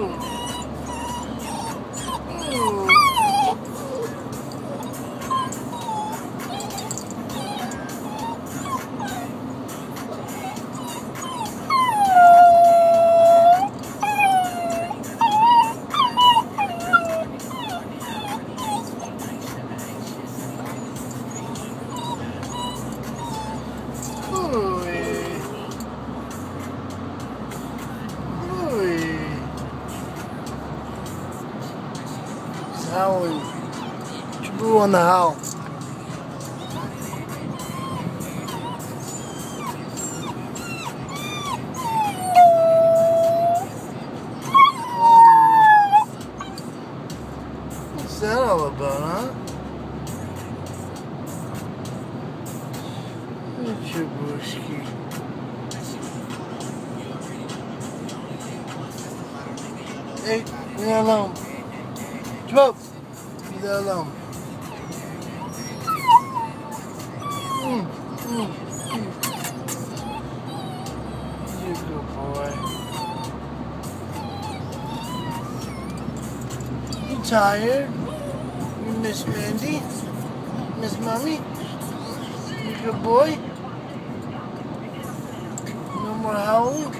tudo. Howling. Blew on the howl? What's that all about, huh? Brewski? Hey, leave that alone. Smoke! Leave that alone. You good boy. You tired? You miss Mandi? Miss Mommy? You good boy? No more howling?